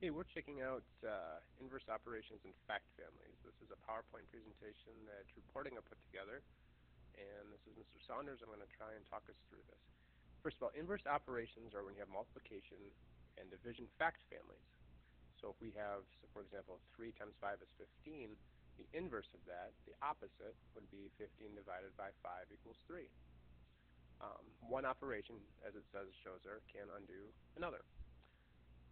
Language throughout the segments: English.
Hey, we're checking out uh, inverse operations and fact families. This is a PowerPoint presentation that Poortinga put together. And this is Mr. Saunders. I'm going to try and talk us through this. First of all, inverse operations are when you have multiplication and division fact families. So if we have, so for example, 3 times 5 is 15, the inverse of that, the opposite, would be 15 divided by 5 equals 3. Um, one operation, as it says, shows there, can undo another.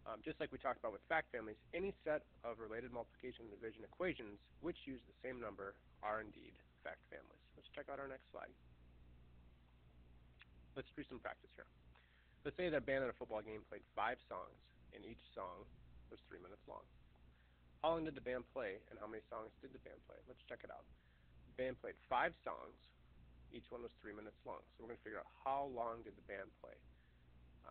Um, just like we talked about with fact families, any set of related multiplication and division equations which use the same number are indeed fact families. Let's check out our next slide. Let's do some practice here. Let's say that a band at a football game played five songs, and each song was three minutes long. How long did the band play, and how many songs did the band play? Let's check it out. The band played five songs. Each one was three minutes long. So we're going to figure out how long did the band play.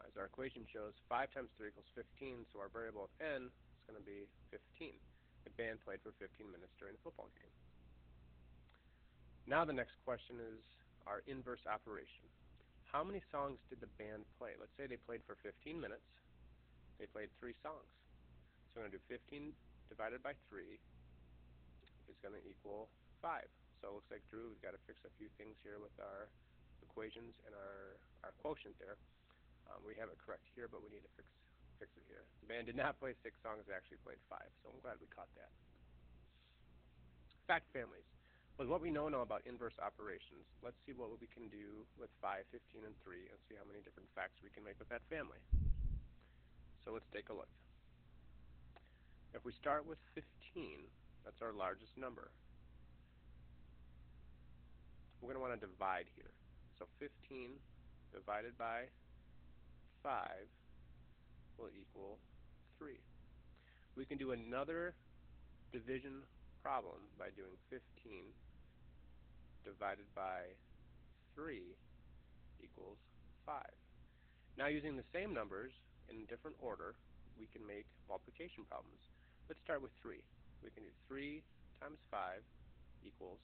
As our equation shows, 5 times 3 equals 15, so our variable of n is going to be 15. The band played for 15 minutes during the football game. Now the next question is our inverse operation. How many songs did the band play? Let's say they played for 15 minutes. They played three songs. So we're going to do 15 divided by 3 is going to equal 5. So it looks like, Drew, we've got to fix a few things here with our equations and our, our quotient there. Um, we have it correct here, but we need to fix fix it here. The band did not play six songs, they actually played five, so I'm glad we caught that. Fact families. With what we know now about inverse operations, let's see what we can do with 5, 15, and 3 and see how many different facts we can make with that family. So let's take a look. If we start with 15, that's our largest number. We're going to want to divide here. So 15 divided by 5 will equal 3. We can do another division problem by doing 15 divided by 3 equals 5. Now using the same numbers in different order, we can make multiplication problems. Let's start with 3. We can do 3 times 5 equals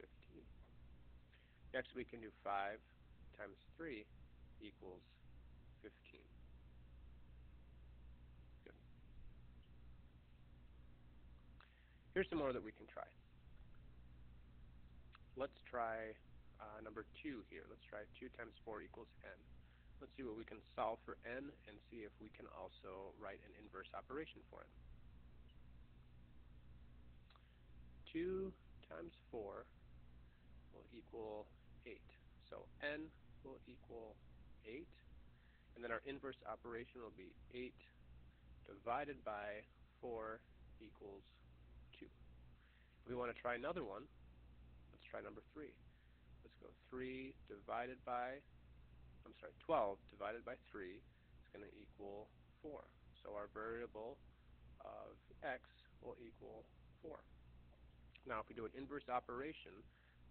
15. Next we can do 5 times 3 equals 15. Good. Here's some more that we can try. Let's try uh, number 2 here. Let's try 2 times 4 equals n. Let's see what we can solve for n and see if we can also write an inverse operation for it. 2 times 4 will equal 8. So n will equal 8 and then our inverse operation will be 8 divided by 4 equals 2. If we want to try another one, let's try number 3. Let's go 3 divided by, I'm sorry, 12 divided by 3 is going to equal 4. So our variable of x will equal 4. Now if we do an inverse operation,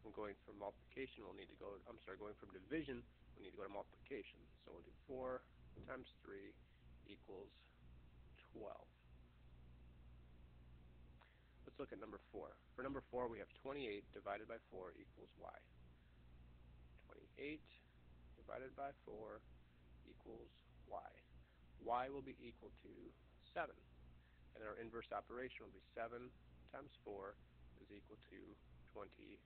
from going from multiplication, we'll need to go, I'm sorry, going from division, we need to go to multiplication. So we'll do 4 times 3 equals 12. Let's look at number 4. For number 4, we have 28 divided by 4 equals y. 28 divided by 4 equals y. y will be equal to 7. And our inverse operation will be 7 times 4 is equal to 28.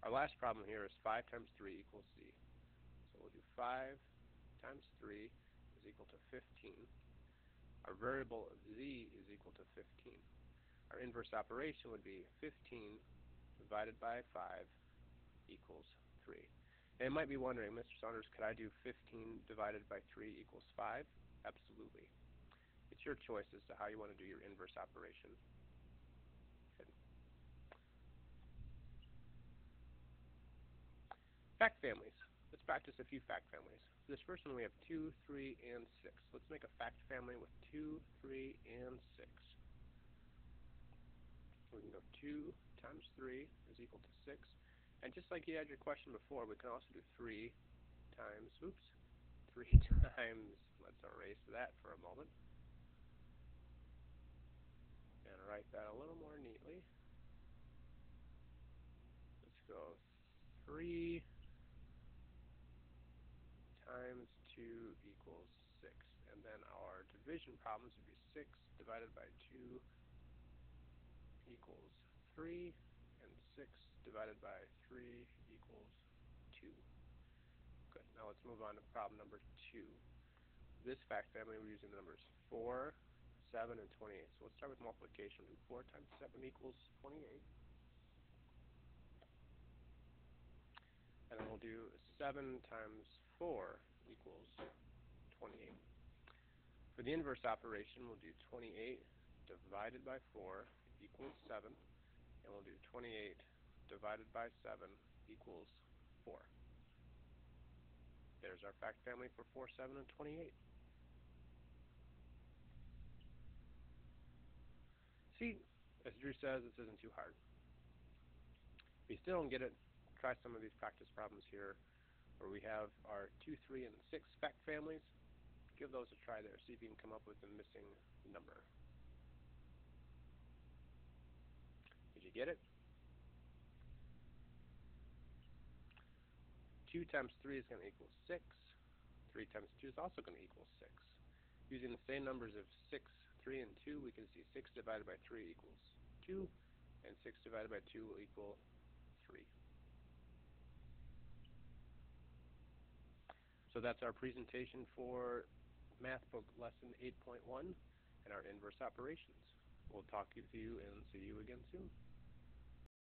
Our last problem here is 5 times 3 equals z. So we'll do 5 times 3 is equal to 15. Our variable of z is equal to 15. Our inverse operation would be 15 divided by 5 equals 3. And you might be wondering, Mr. Saunders, could I do 15 divided by 3 equals 5? Absolutely. It's your choice as to how you want to do your inverse operation. Fact families. Let's practice a few fact families. For this first one we have 2, 3, and 6. Let's make a fact family with 2, 3, and 6. We can go 2 times 3 is equal to 6. And just like you had your question before, we can also do 3 times, oops, 3 times, let's erase that for a moment. And write that a little more neatly. Let's go 3 times 2 equals 6. And then our division problems would be 6 divided by 2 equals 3, and 6 divided by 3 equals 2. Good. Now let's move on to problem number 2. This fact family, we're using the numbers 4, 7, and 28. So let's start with multiplication. 4 times 7 equals 28. And then we'll do 7 times 4 equals 28. For the inverse operation, we'll do 28 divided by 4 equals 7. And we'll do 28 divided by 7 equals 4. There's our fact family for 4, 7, and 28. See, as Drew says, this isn't too hard. If you still don't get it, try some of these practice problems here where we have our 2, 3, and 6 fact families. Give those a try there. See if you can come up with a missing number. Did you get it? 2 times 3 is going to equal 6. 3 times 2 is also going to equal 6. Using the same numbers of 6, 3, and 2, we can see 6 divided by 3 equals 2, and 6 divided by 2 will equal 3. So that's our presentation for Math Book Lesson 8.1 and our inverse operations. We'll talk to you and see you again soon.